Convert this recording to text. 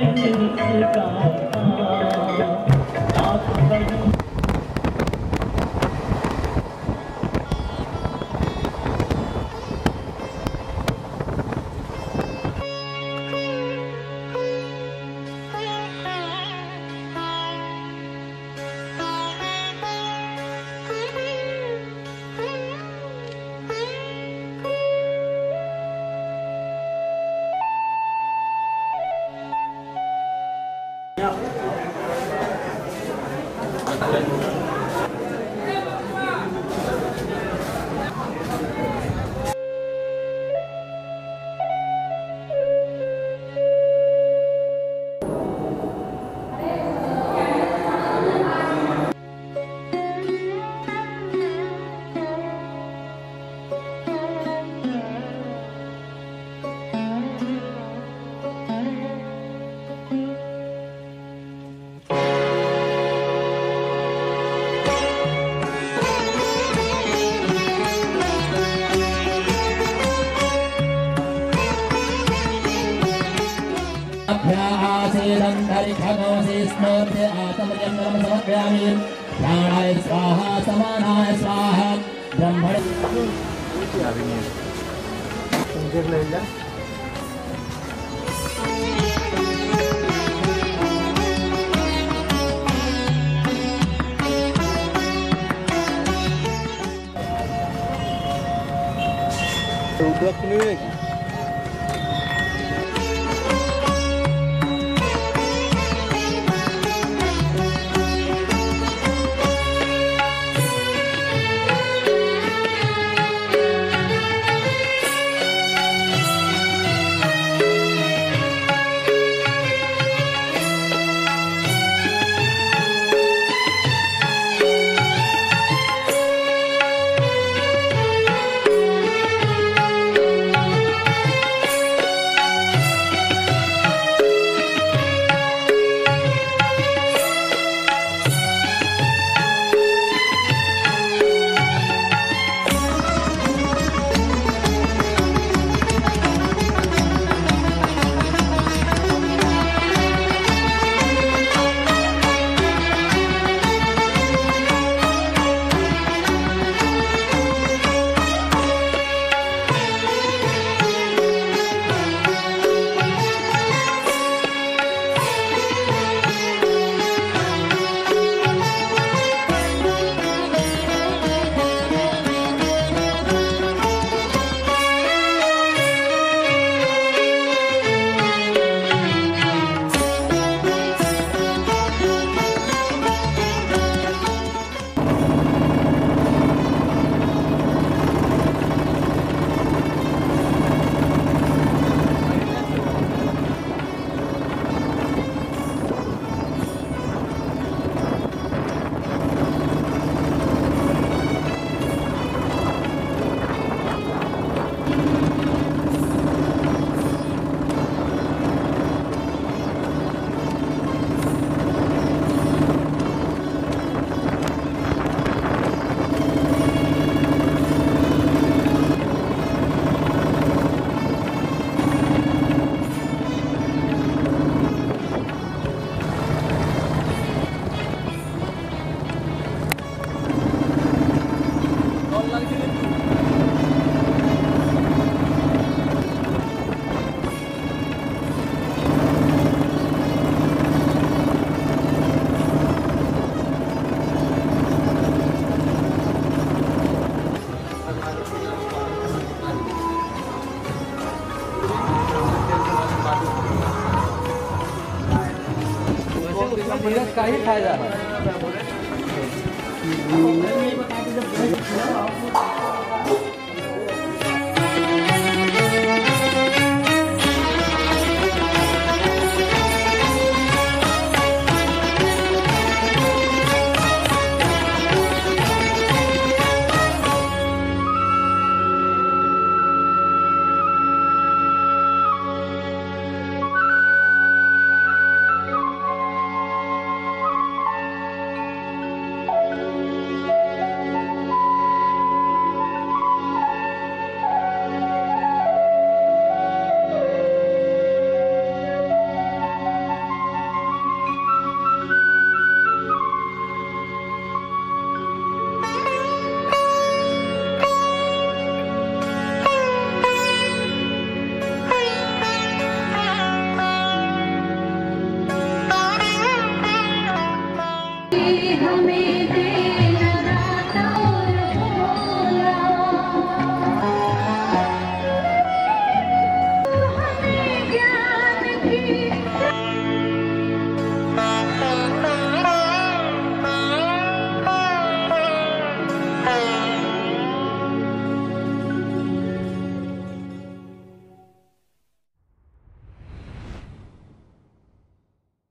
エンディ？Yeah. शीलं करिखमोऽसि स्मोऽर्थे आत्मजन्मनं समर्पयामि प्राणाय स्वाहा समानाय स्वाहा। ब्रह्मणे संजीर्णविल्ला Então, o bloco não é aqui. का ही फ़ायदा है।